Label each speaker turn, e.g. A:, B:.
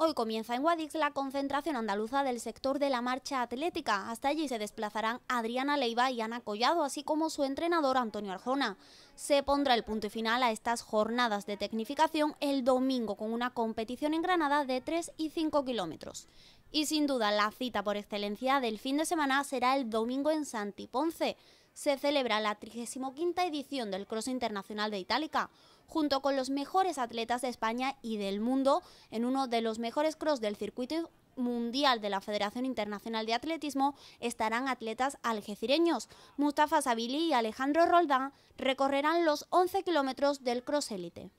A: Hoy comienza en Guadix la concentración andaluza del sector de la marcha atlética. Hasta allí se desplazarán Adriana Leiva y Ana Collado, así como su entrenador Antonio Arjona. Se pondrá el punto final a estas jornadas de tecnificación el domingo con una competición en Granada de 3 y 5 kilómetros. Y sin duda la cita por excelencia del fin de semana será el domingo en Santiponce se celebra la 35 edición del Cross Internacional de Itálica, junto con los mejores atletas de España y del mundo en uno de los mejores cross del circuito mundial de la Federación Internacional de Atletismo estarán atletas algecireños. Mustafa Sabili y Alejandro Roldán recorrerán los 11 kilómetros del cross élite.